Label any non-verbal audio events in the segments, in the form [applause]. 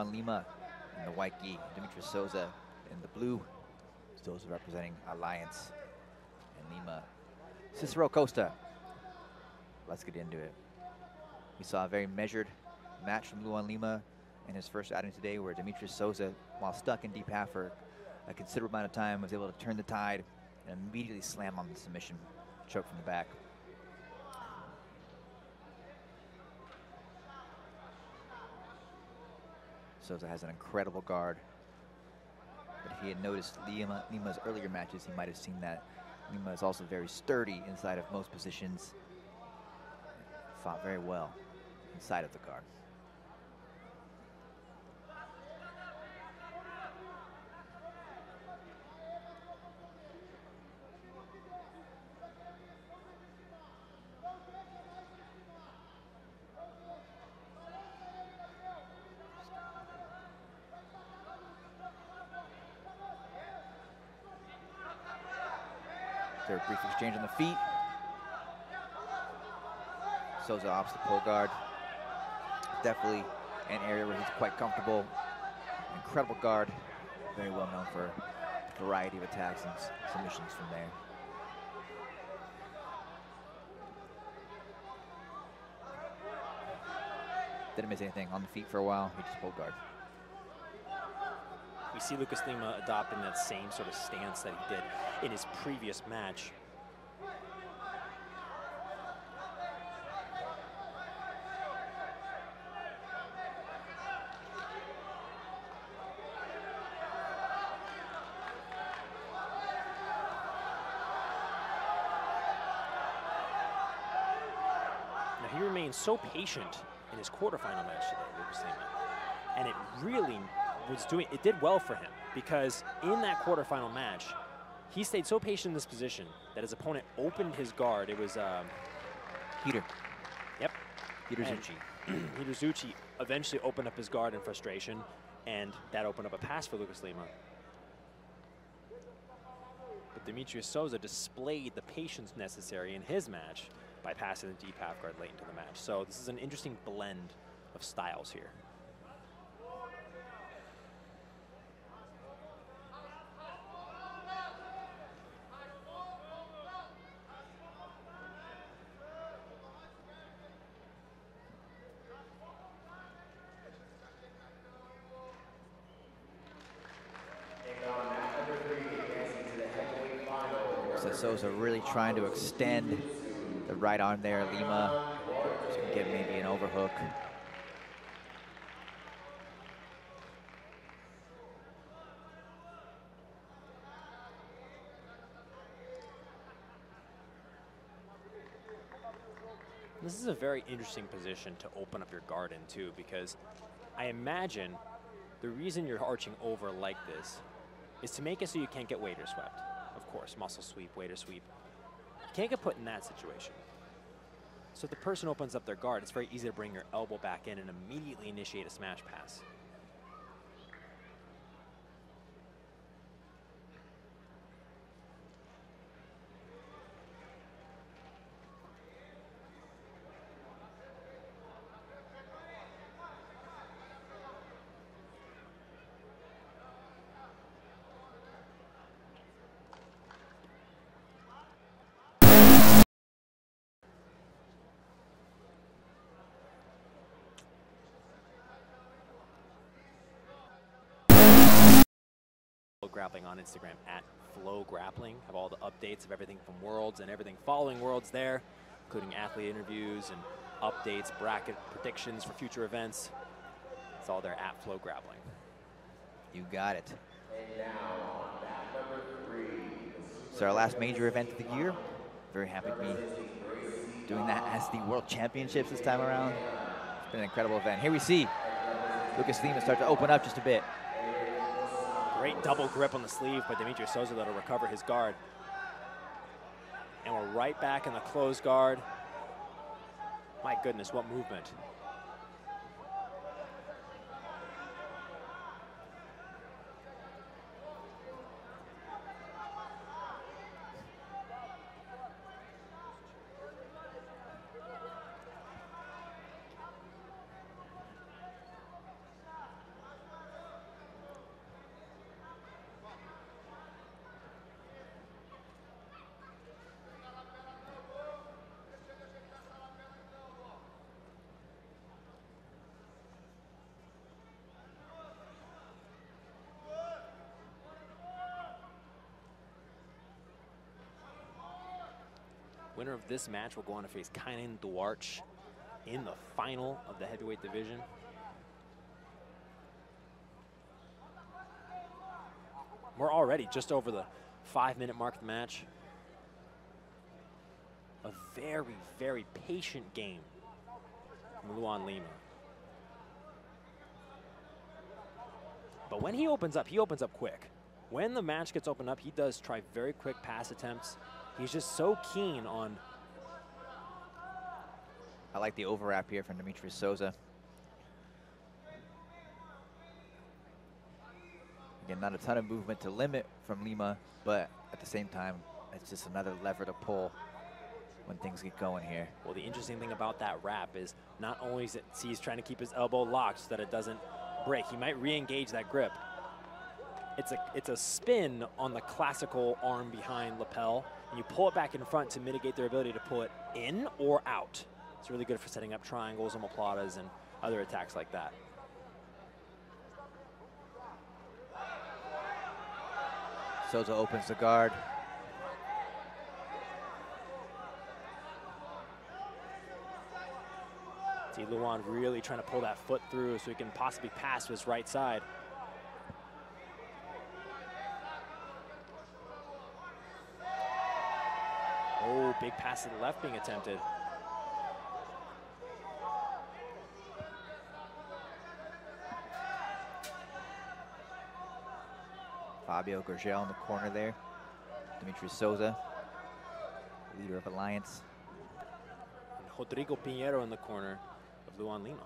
Luan Lima in the white gi, Dimitrius Souza in the blue. Souza representing Alliance and Lima. Cicero Costa. Let's get into it. We saw a very measured match from Luan Lima in his first outing today where Dimitrius Souza, while stuck in deep half for a considerable amount of time, was able to turn the tide and immediately slam on the submission choke from the back. Has an incredible guard. But if he had noticed Lima, Lima's earlier matches, he might have seen that Lima is also very sturdy inside of most positions. Fought very well inside of the guard. Third brief exchange on the feet. Souza opts the pull guard. Definitely an area where he's quite comfortable. Incredible guard. Very well known for a variety of attacks and submissions from there. Didn't miss anything on the feet for a while. He just pulled guard. We see Lucas Lima adopting that same sort of stance that he did in his previous match. Now he remains so patient in his quarterfinal match today, Lucas Lima. And it really was doing, it did well for him because in that quarterfinal match, he stayed so patient in this position that his opponent opened his guard. It was um, Peter. Yep. Peter And Zucchi. [clears throat] Peter Zucchi eventually opened up his guard in frustration, and that opened up a pass for Lucas Lima. But Dimitrius Souza displayed the patience necessary in his match by passing the deep half guard late into the match. So this is an interesting blend of styles here. So Souza really trying to extend the right arm there. Lima gonna get maybe an overhook. This is a very interesting position to open up your guard in too, because I imagine the reason you're arching over like this is to make it so you can't get waiter swept. Course, muscle sweep, waiter sweep. Can't get put in that situation. So if the person opens up their guard, it's very easy to bring your elbow back in and immediately initiate a smash pass. Grappling on Instagram at Flow Grappling. Have all the updates of everything from Worlds and everything following Worlds there, including athlete interviews and updates, bracket predictions for future events. It's all there at Flow Grappling. You got it. It's our last major event of the year. Very happy to be doing that as the World Championships this time around. It's been an incredible event. Here we see Lucas Lima start to open up just a bit. Great double grip on the sleeve by Dimitrius Souza that'll recover his guard. And we're right back in the closed guard. My goodness, what movement. Winner of this match will go on to face Kaynan Duarte in the final of the heavyweight division. We're already just over the five minute mark of the match. A very, very patient game from Luan Lima. But when he opens up, he opens up quick. When the match gets opened up, he does try very quick pass attempts. He's just so keen on. I like the overwrap here from Dimitrius Souza. Again, not a ton of movement to limit from Lima, but at the same time, it's just another lever to pull when things get going here. Well, the interesting thing about that wrap is not only is it he's trying to keep his elbow locked so that it doesn't break, he might re-engage that grip. It's a, it's a spin on the classical arm behind lapel, and you pull it back in front to mitigate their ability to pull it in or out. It's really good for setting up triangles, omoplatas, and other attacks like that. Souza opens the guard. See Luan really trying to pull that foot through so he can possibly pass to his right side. Oh, big pass to the left being attempted. Fabio Gurgel in the corner there. Dimitri Souza, leader of Alliance. And Rodrigo Pinheiro in the corner of Luan Lima.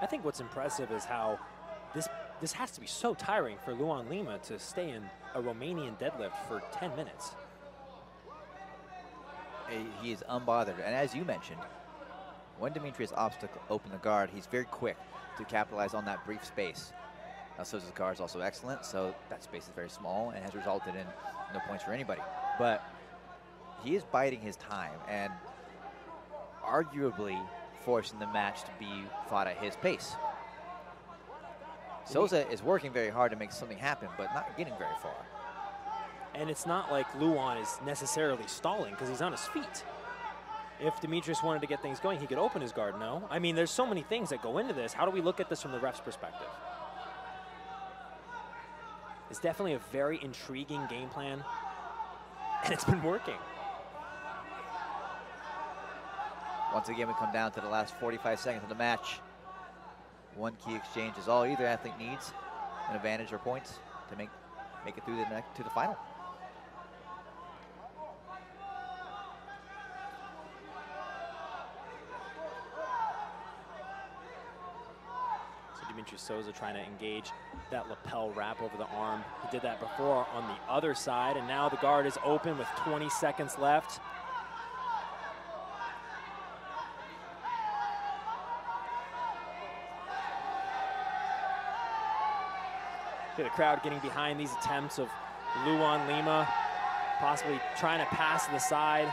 I think what's impressive is how this this has to be so tiring for Luan Lima to stay in a Romanian deadlift for 10 minutes. He is unbothered. And as you mentioned, when Dimitrius opts to open the guard, he's very quick to capitalize on that brief space. Now, Souza's guard is also excellent, so that space is very small and has resulted in no points for anybody. But he is biding his time and arguably forcing the match to be fought at his pace. Souza is working very hard to make something happen, but not getting very far. And it's not like Luan is necessarily stalling because he's on his feet. If Dimitrius wanted to get things going, he could open his guard, no? I mean, there's so many things that go into this. How do we look at this from the ref's perspective? It's definitely a very intriguing game plan, [laughs] and it's been working. Once again, we come down to the last 45 seconds of the match. One key exchange is all either athlete needs, an advantage or points to make make it through the next to the final. So Dimitrius Souza trying to engage that lapel wrap over the arm. He did that before on the other side, and now the guard is open with 20 seconds left. The crowd getting behind these attempts of Luan Lima, possibly trying to pass to the side.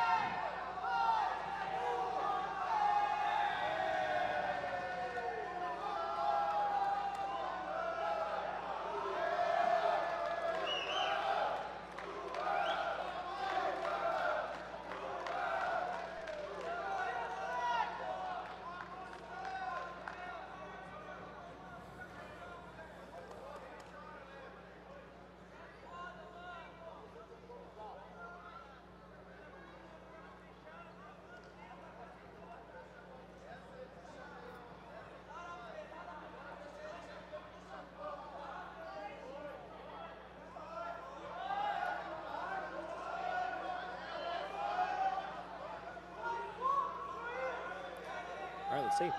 See.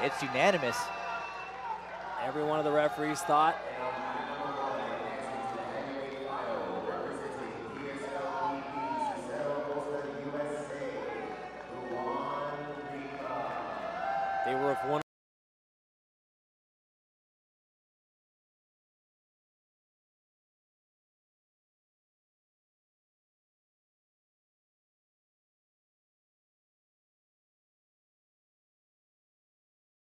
It's unanimous. Every one of the referees thought they were of one